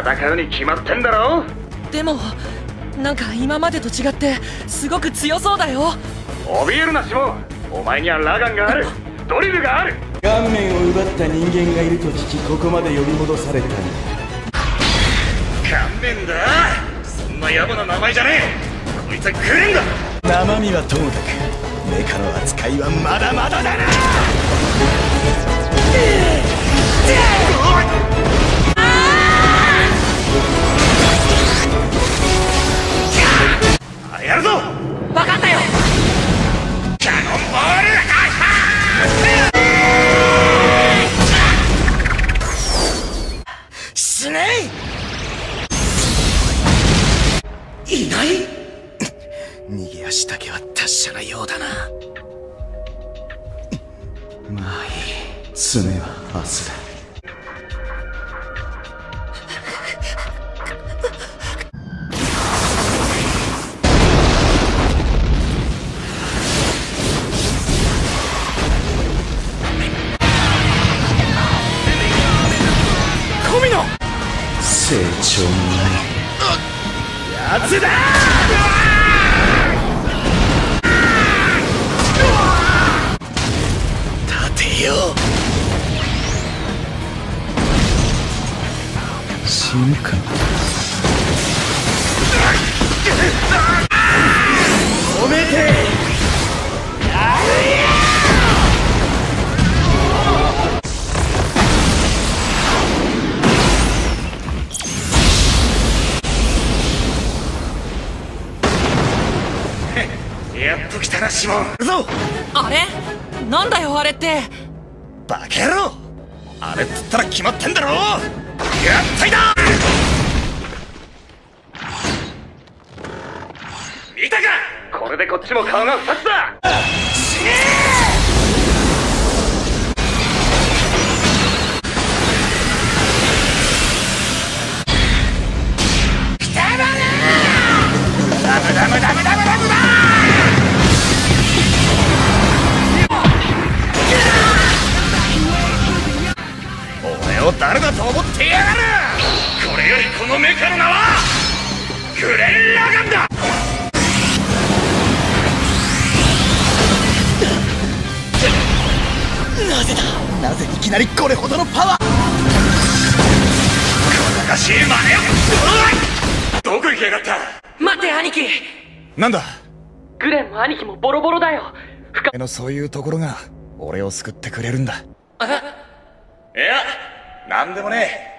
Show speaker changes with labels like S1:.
S1: 戦うに決まってんだろ
S2: でもなんか今までと違ってすごく強そうだよ。
S1: 怯えるなシモ。ンお前にはラガンがある。ドリルがある。
S3: 顔面を奪った人間がいると聞きここまで呼び戻された。んだ
S1: 勘弁だ？そんな野暮な名前じゃねえ。こいつはグレンだ。
S3: 生身はともかくメカの扱いはまだまだだなしねい。いない？逃げ足だけは達者なようだな。まあいい。爪は明日だ成長もないやつだ。立てよ死ぬか
S1: やっと来たなシモン。ぞ
S2: あれ？なんだよあれって。
S1: バカ野郎あれっつったら決まってんだろ！やったいだ見たか！これでこっちも顔が2つだ誰だと思ってやがる。これよりこのメカの名はグレン・ラガンだ。
S3: なぜだ？なぜいきなりこれほどのパワー？
S1: 小賢しい真似を。どこ行きやがった？
S2: 待って兄貴。
S1: なんだ？
S2: グレンも兄貴もボロボロだよ。深
S1: のそういうところが俺を救ってくれるんだ。
S2: え
S1: なんでもねえ。